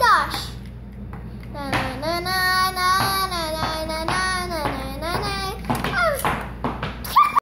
Dash. Na na na na